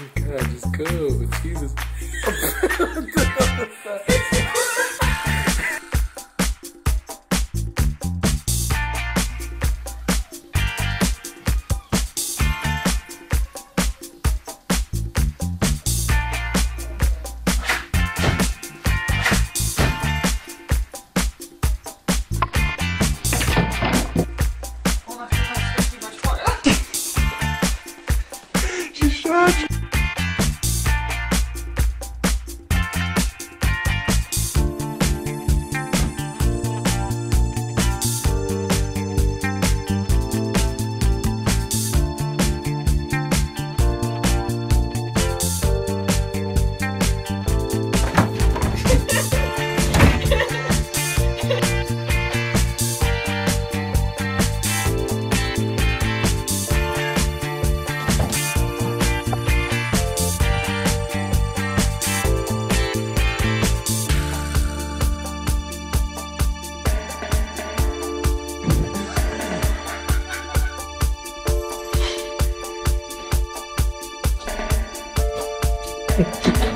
Oh God, just go. Jesus. Perfect.